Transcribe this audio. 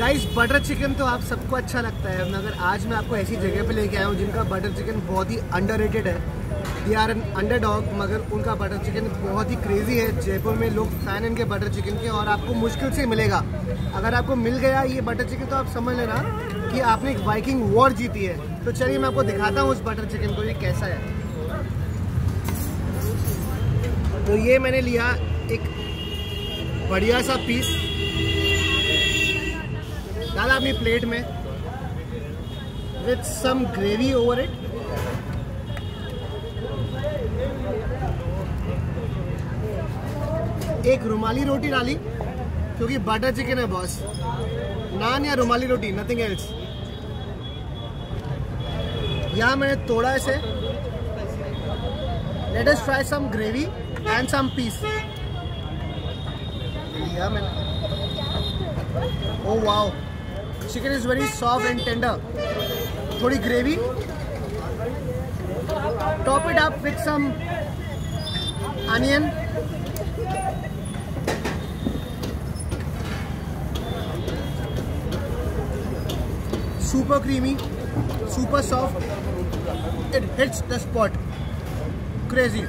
Guys butter chicken तो आप सबको अच्छा लगता है, मगर आज मैं आपको ऐसी जगह पे लेके आया हूँ जिनका बटर चिकन बहुत ही अंडर है। They are an underdog मगर उनका बटर चिकन बहुत ही क्रेजी है। जयपुर में लोग फ़ैन इनके बटर चिकन के, और आपको मुश्किल से मिलेगा। अगर आपको मिल गया ये बटर चिकन तो आप समझ लेना कि आपने एक बाइकिंग वॉर जीती है। तो चलिए मैं आपको दिखाता हूँ उस बटर चिकन को, ये कैसा है। तो ये मैंने लिया एक बढ़िया सा पीस डाला अपनी प्लेट में with some gravy over it एक रुमाली रोटी डाली, क्योंकि बटर चिकन है बॉस नान या रुमाली रोटी नथिंग एल्स यहाँ मैंने तोड़ा इसे। Let us try some gravy and some piece मैंने। ओ wow chicken is very soft and tender थोड़ी gravy top it up with some onion super creamy super soft it hits the spot crazy